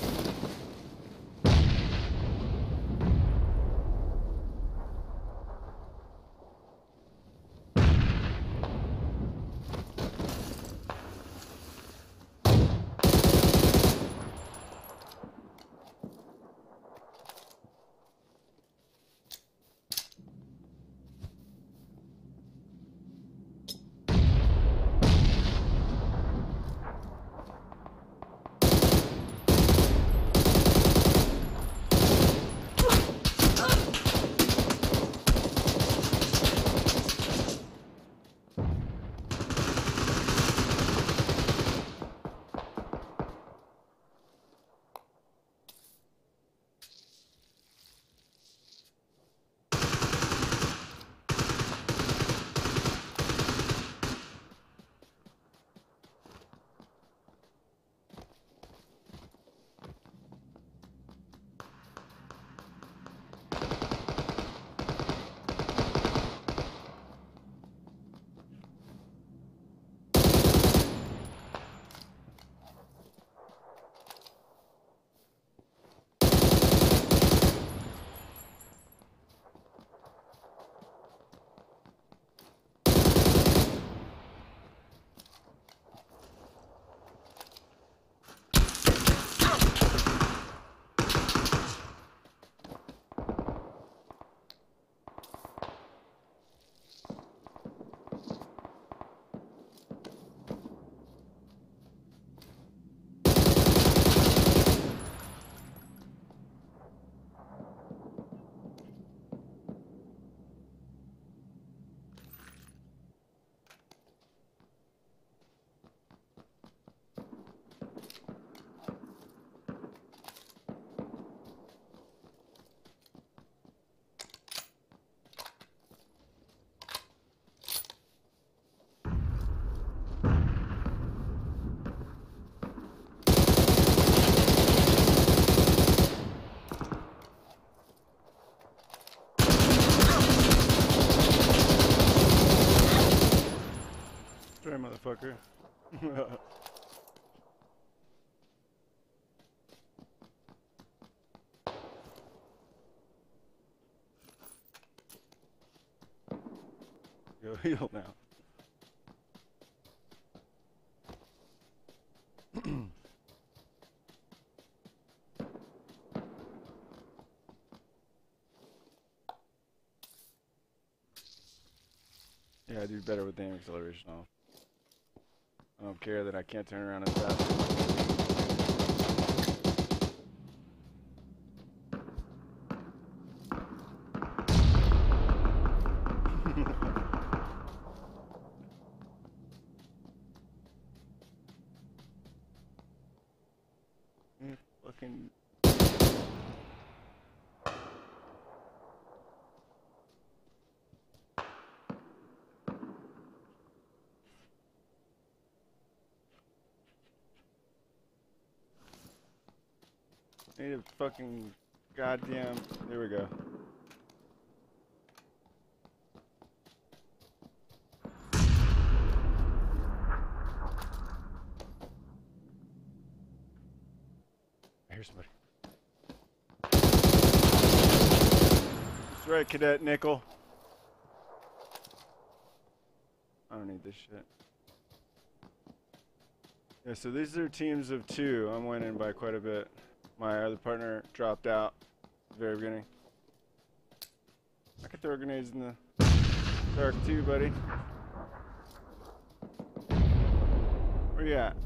Sorry, motherfucker. Go heal now. yeah, I do better with aim acceleration off. Don't care that I can't turn around and fast. Mm, Fucking. Need a fucking goddamn. There we go. Here's somebody. That's right, Cadet Nickel. I don't need this shit. Yeah, so these are teams of two. I'm winning by quite a bit. My other partner dropped out at the very beginning. I could throw grenades in the dark too, buddy. Where you at?